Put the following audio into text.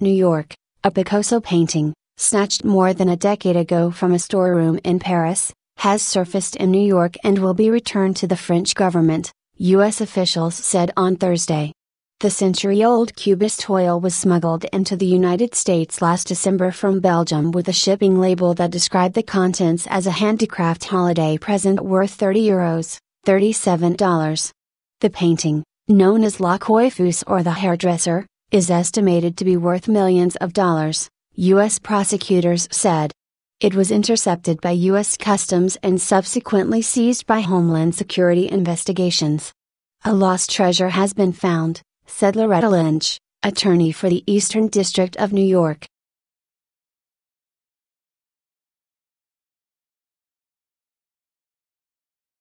New York, a Picasso painting, snatched more than a decade ago from a storeroom in Paris, has surfaced in New York and will be returned to the French government, U.S. officials said on Thursday. The century old Cubist oil was smuggled into the United States last December from Belgium with a shipping label that described the contents as a handicraft holiday present worth 30 euros, $37. The painting, known as La Coiffeuse or the hairdresser, is estimated to be worth millions of dollars, U.S. prosecutors said. It was intercepted by U.S. Customs and subsequently seized by Homeland Security investigations. A lost treasure has been found, said Loretta Lynch, attorney for the Eastern District of New York.